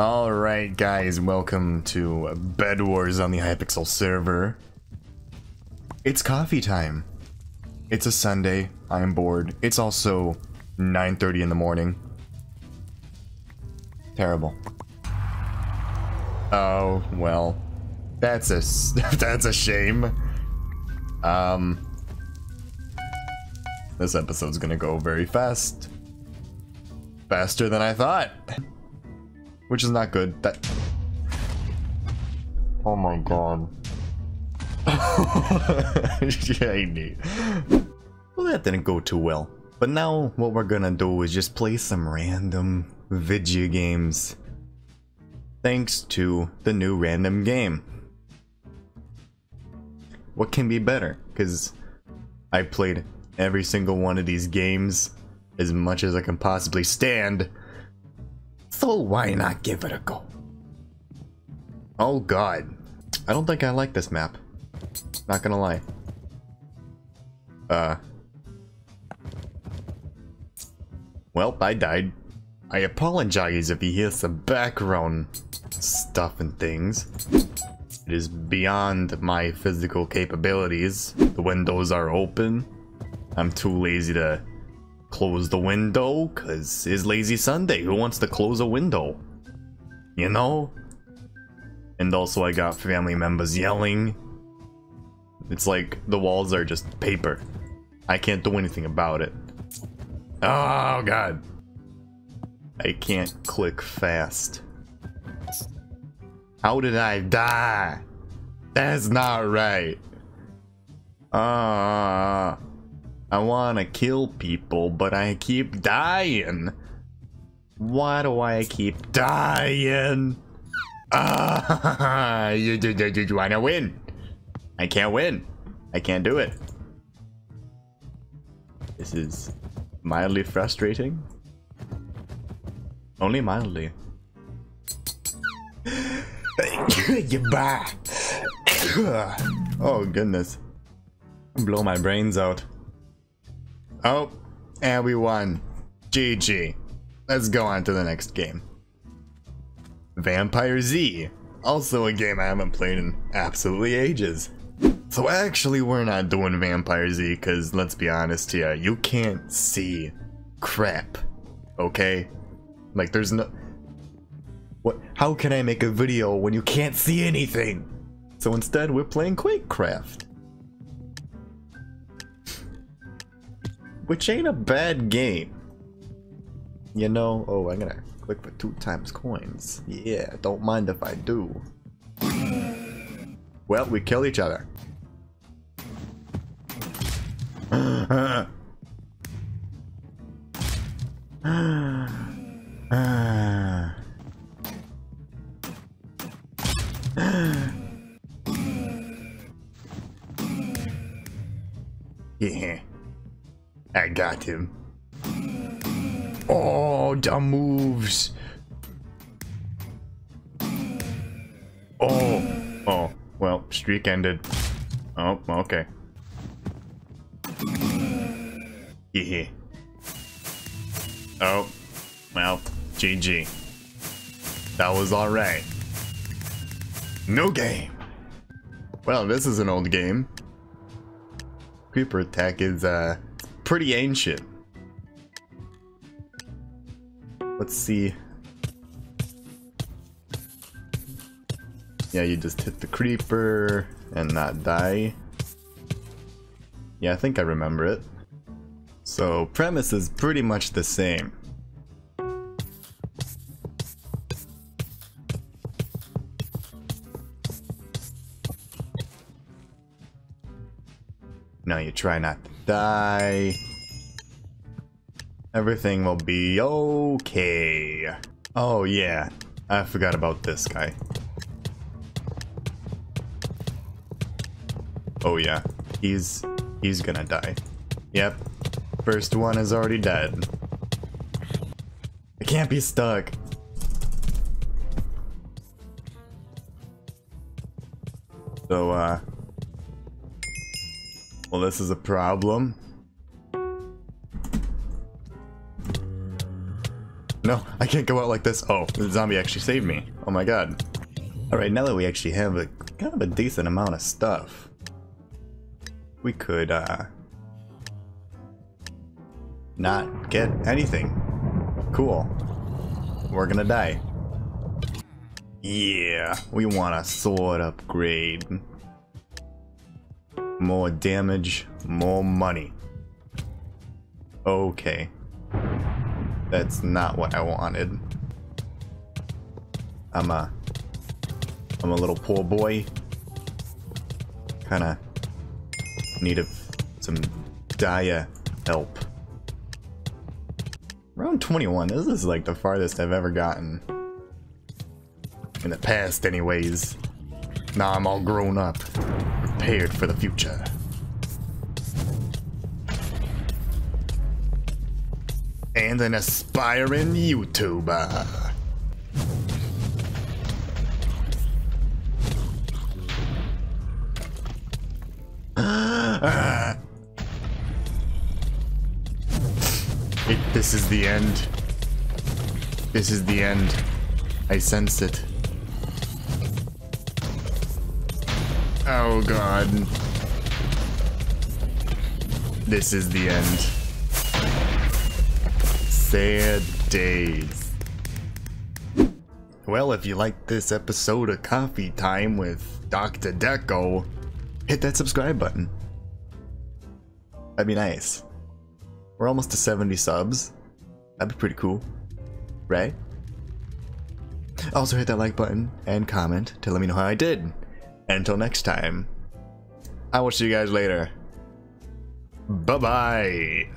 Alright guys, welcome to Bed Wars on the Hypixel server. It's coffee time. It's a Sunday, I'm bored. It's also 9.30 in the morning. Terrible. Oh, well. That's a, that's a shame. Um... This episode's gonna go very fast. Faster than I thought. Which is not good. That. Oh my god. yeah, Well, that didn't go too well. But now what we're gonna do is just play some random video games. Thanks to the new random game. What can be better? Because I played every single one of these games as much as I can possibly stand. So why not give it a go? Oh god. I don't think I like this map. Not gonna lie. Uh. Well, I died. I apologize if you hear some background stuff and things. It is beyond my physical capabilities. The windows are open. I'm too lazy to close the window because it's lazy Sunday. Who wants to close a window? You know? And also I got family members yelling. It's like the walls are just paper. I can't do anything about it. Oh god. I can't click fast. How did I die? That's not right. Ah. Uh, I wanna kill people, but I keep dying. Why do I keep dying? Ah, you, you, you, you wanna win? I can't win. I can't do it. This is mildly frustrating. Only mildly. Goodbye. oh goodness. Blow my brains out. Oh, and we won. GG. Let's go on to the next game. Vampire Z. Also a game I haven't played in absolutely ages. So actually we're not doing Vampire Z because let's be honest here, you can't see crap. Okay? Like there's no... What? How can I make a video when you can't see anything? So instead we're playing Quakecraft. Which ain't a bad game. You know, oh, I'm gonna click for two times coins. Yeah, don't mind if I do. Well, we kill each other. yeah. I got him. Oh, dumb moves. Oh, oh, well, streak ended. Oh, okay. Yeah. Oh, well, GG. That was alright. No game. Well, this is an old game. Creeper attack is, uh, pretty ancient. Let's see. Yeah, you just hit the creeper and not die. Yeah, I think I remember it. So, premise is pretty much the same. Now you try not to die. Everything will be okay. Oh yeah, I forgot about this guy. Oh yeah, he's he's gonna die. Yep, first one is already dead. I can't be stuck. So uh well, this is a problem. No, I can't go out like this. Oh, the zombie actually saved me. Oh my god. Alright, now that we actually have a kind of a decent amount of stuff, we could, uh, not get anything. Cool. We're gonna die. Yeah, we want a sword upgrade. More damage, more money. Okay. That's not what I wanted. I'm a... I'm a little poor boy. Kinda... Need of some Dia help. Round 21, this is like the farthest I've ever gotten. In the past anyways. Now I'm all grown up. Prepared for the future. And an aspiring YouTuber. It, this is the end. This is the end. I sense it. Oh god. This is the end. Sad days. Well, if you liked this episode of Coffee Time with Dr. Deku, hit that subscribe button. That'd be nice. We're almost to 70 subs. That'd be pretty cool. Right? Also hit that like button and comment to let me know how I did. Until next time, I will see you guys later. Bye-bye.